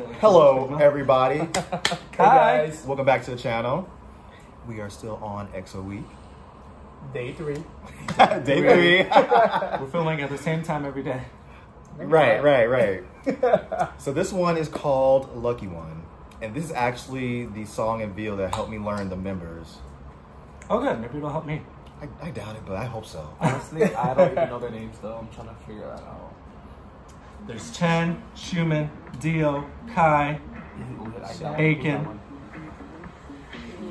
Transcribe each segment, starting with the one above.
Hello, everybody. Hi. guys. Welcome back to the channel. We are still on EXO Week. Day three. Day three. We're filming at the same time every day. right, right, right. so this one is called Lucky One. And this is actually the song and video that helped me learn the members. Oh, good. Maybe it'll help me. I, I doubt it, but I hope so. Honestly, I don't even know their names though. I'm trying to figure that out. There's Chen, Xiumin, Dio, Kai. Ooh, I got Aiken.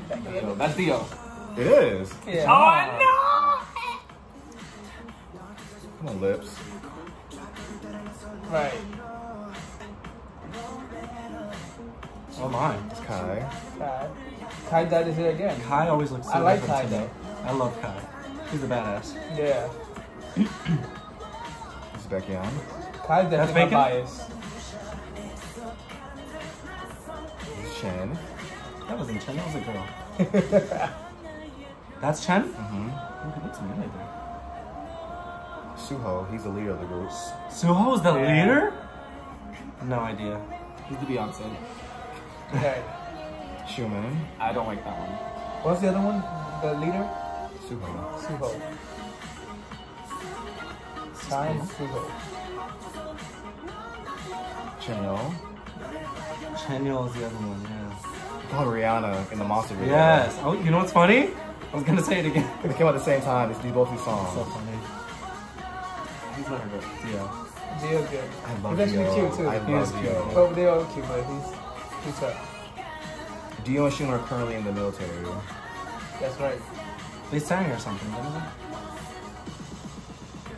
that. Dio. That's Dio. It is. Yeah. Oh ah. Come on, lips. Right. Oh my. It's Kai. Kai. Kai Dad is here again. Kai always looks so I like Kai, to though. I love Kai. He's a badass. Yeah. It's Baekhyun. Kai That's definitely bacon? my bias. It's Chen. That wasn't Chen, that was a girl. That's Chen? Mm-hmm. Look, it looks manly there. Suho, he's the leader of the group. Suho is the Yeah. leader? No idea. He's the Beyonce. Okay. Xiumin. I don't like that one. What's the other one? The leader? Suho. Suho. Kai and Suho. Chanyeol. Chenyol is the other one, yeah. Called Rihanna in the Monster video. Yes. Oh, you know what's funny? I was gonna say it again. They came out at the same time. These both these songs. So funny. He's not good. Yeah. Dio good. I love He's actually Dio. cute too. I He is love cute. Dio. Oh, they're all cute, but he's he's up. Dio and Shun are currently in the military. That's right. They sang or something, didn't they?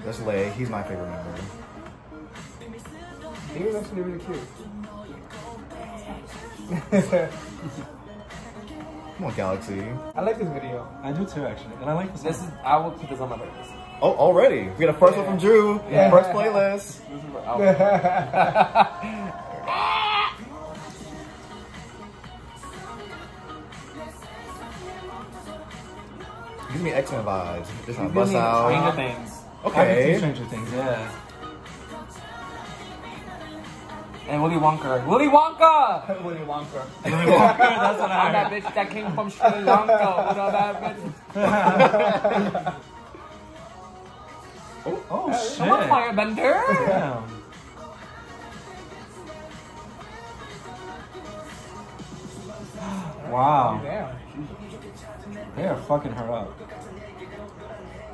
That's Lay. He's my favorite member. Dio's actually really cute. Come on, Galaxy. I like this video. I do too, actually. And I like this. This is. I will put this on my playlist. Oh, already. We got a first one from Drew. Yeah. First playlist. This is what I will. Me X Men vibes. Just on He's bust out. Stranger Things. I haven't Okay. Stranger Things, yeah. And Willy Wonka. Willy Wonka! Willy Wonka. Willy Wonka, that's what I'm I that bitch that came from Sri Lanka. What up, that bitch? Oh, oh shit. Come on, Firebender! Damn. Wow. Damn. They are fucking her up.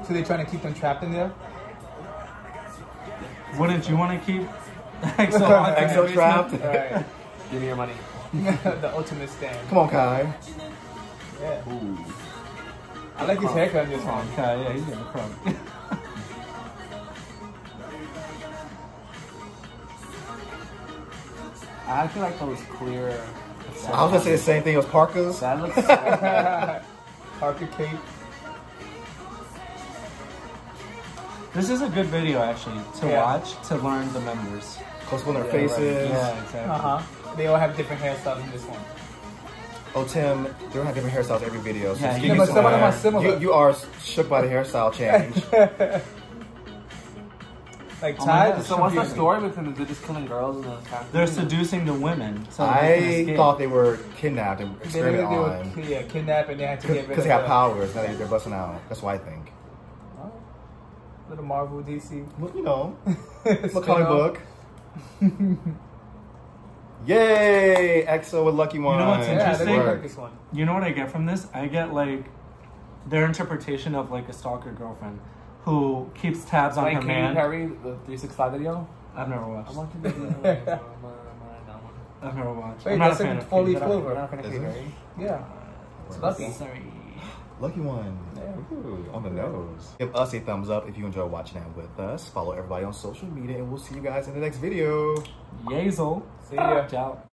So they're trying to keep them trapped in there? Wouldn't you want to keep EXO in EXO trapped. Give me your money. the ultimate stand. Come on, Kai. Yeah. Ooh. I like his haircut in this one. on, Kai, yeah, he's getting crunk. I actually like those clear. I was gonna say the same thing as Parker's. That looks. Parker Cape. This is a good video, actually, to Yeah. watch to learn the members. Close on their Yeah, faces. Yeah, exactly. Uh huh. They all have different hairstyles in this one. Oh, Tim, they don't have different hairstyles every video. So Yeah, just you give but some of them are similar. You, you are shook by the hairstyle change. Like Oh Ty. God, So what's the story with them? They're just killing girls in the? They're seducing the women. So I thought they were kidnapped and They, experimented they were yeah, kidnapped and they had to get rid Because they have powers. Now they- they're busting out. That's what I think. Little Marvel DC. Well, you know, Spin-off. look comic book. Yay! EXO with Lucky One. You know what's Interesting. look like this one. You know what I get from this? I get like their interpretation of like a stalker girlfriend who keeps tabs on Like her Katy man. Perry, the 365 video. I've never watched. I want to be I've never watched. Wait, I'm not a that's fan in of Four Katy Leaf Perry. Clover. Not a fan of Is Katy it? Yeah. It's lucky. Sorry. Lucky one. Ooh, on the nose. Give us a thumbs up if you enjoy watching that with us. Follow everybody on social media, and we'll see you guys in the next video. Yazel. See ya. Ciao.